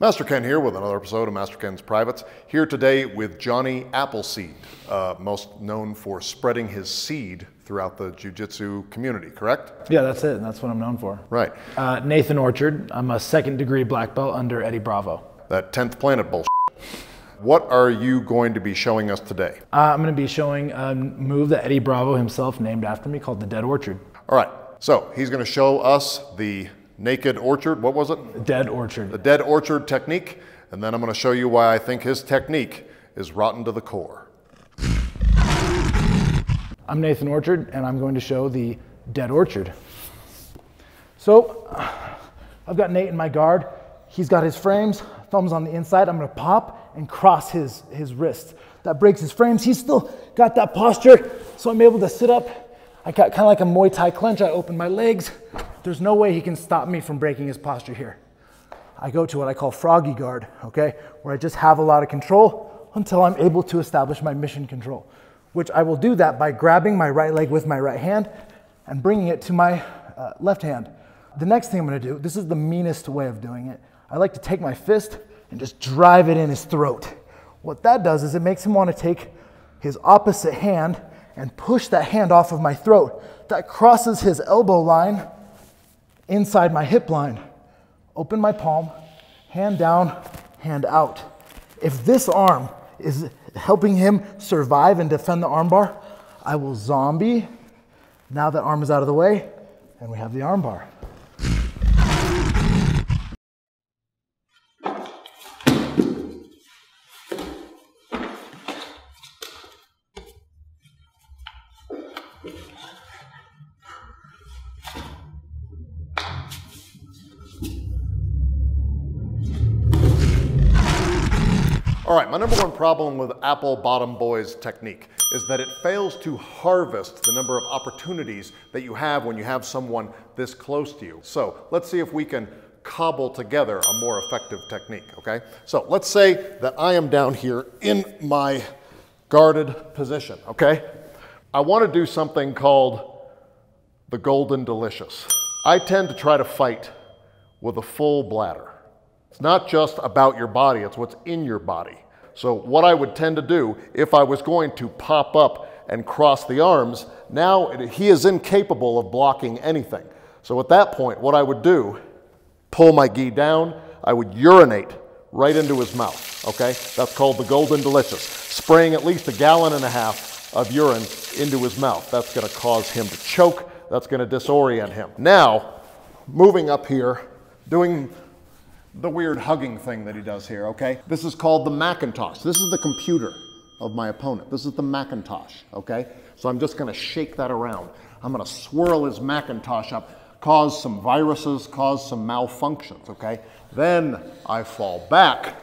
Master Ken here with another episode of Master Ken's Privates. Here today with Johnny Appleseed, uh, most known for spreading his seed throughout the jiu-jitsu community, correct? Yeah, that's it. That's what I'm known for. Right. Uh, Nathan Orchard. I'm a second degree black belt under Eddie Bravo. That 10th planet bullshit. What are you going to be showing us today? Uh, I'm going to be showing a move that Eddie Bravo himself named after me called the Dead Orchard. All right. So he's going to show us the naked orchard. What was it? Dead Orchard. The dead orchard technique. And then I'm going to show you why I think his technique is rotten to the core. I'm Nathan Orchard, and I'm going to show the Dead Orchard. So, I've got Nate in my guard. He's got his frames, thumbs on the inside. I'm going to pop and cross his, his wrist. That breaks his frames. He's still got that posture, so I'm able to sit up. I got kind of like a Muay Thai clench. I open my legs. There's no way he can stop me from breaking his posture here. I go to what I call froggy guard, okay, where I just have a lot of control until I'm able to establish my mission control, which I will do that by grabbing my right leg with my right hand and bringing it to my uh, left hand. The next thing I'm gonna do, this is the meanest way of doing it. I like to take my fist and just drive it in his throat. What that does is it makes him wanna take his opposite hand and push that hand off of my throat. That crosses his elbow line inside my hip line. Open my palm, hand down, hand out. If this arm is helping him survive and defend the armbar, I will zombie. Now that arm is out of the way, and we have the armbar. All right, my number one problem with Apple Bottom Boys technique is that it fails to harvest the number of opportunities that you have when you have someone this close to you. So let's see if we can cobble together a more effective technique, okay? So let's say that I am down here in my guarded position, okay? I wanna do something called the golden delicious. I tend to try to fight with a full bladder. It's not just about your body, it's what's in your body. So what I would tend to do if I was going to pop up and cross the arms, now he is incapable of blocking anything. So at that point, what I would do, pull my gi down, I would urinate right into his mouth, okay? That's called the golden delicious. Spraying at least a gallon and a half of urine into his mouth. That's gonna cause him to choke, that's gonna disorient him. Now, moving up here, doing the weird hugging thing that he does here, okay? This is called the Macintosh. This is the computer of my opponent. This is the Macintosh, okay? So I'm just gonna shake that around. I'm gonna swirl his Macintosh up, cause some viruses, cause some malfunctions, okay? Then I fall back.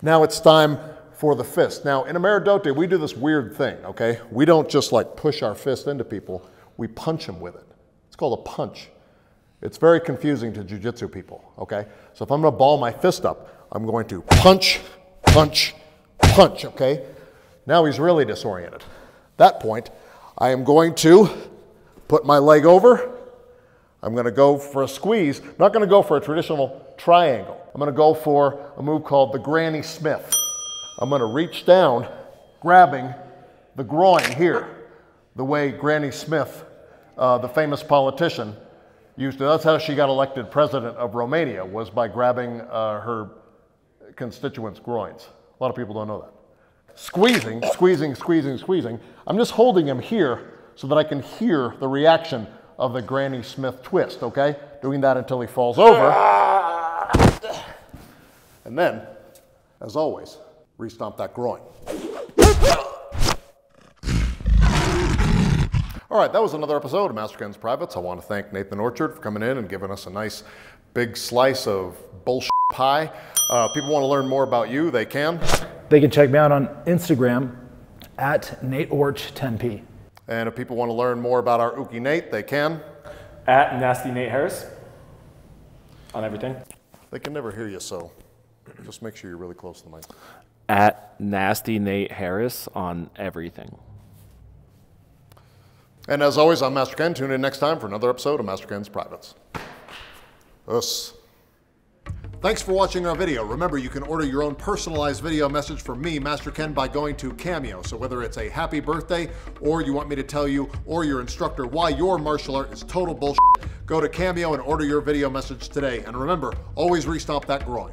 Now it's time for the fist. Now in Ameri-Do-Te, we do this weird thing, okay? We don't just like push our fist into people, we punch them with it. It's called a punch. It's very confusing to jujitsu people, okay? So if I'm gonna ball my fist up, I'm going to punch, punch, punch, okay? Now he's really disoriented. that point, I am going to put my leg over. I'm gonna go for a squeeze. I'm not gonna go for a traditional triangle. I'm gonna go for a move called the Granny Smith. I'm gonna reach down, grabbing the groin here, the way Granny Smith, uh, the famous politician, used to. That's how she got elected president of Romania, was by grabbing uh, her constituents' groins. A lot of people don't know that. Squeezing, squeezing, squeezing, squeezing. I'm just holding him here so that I can hear the reaction of the Granny Smith twist, okay? Doing that until he falls over. And then, as always, restomp that groin. All right, that was another episode of Master Ken's Privates. I want to thank Nathan Orchard for coming in and giving us a nice big slice of bullshit pie. Uh, people want to learn more about you, they can. They can check me out on Instagram at NateOrch10p. And if people want to learn more about our Uke Nate, they can. At Nasty Nate Harris on everything. They can never hear you, so just make sure you're really close to the mic. At Nasty Nate Harris on everything. And as always, I'm Master Ken. Tune in next time for another episode of Master Ken's Privates. Us. Thanks for watching our video. Remember, you can order your own personalized video message from me, Master Ken, by going to Cameo. So whether it's a happy birthday, or you want me to tell you, or your instructor, why your martial art is total bullshit, go to Cameo and order your video message today. And remember, always restomp that groin.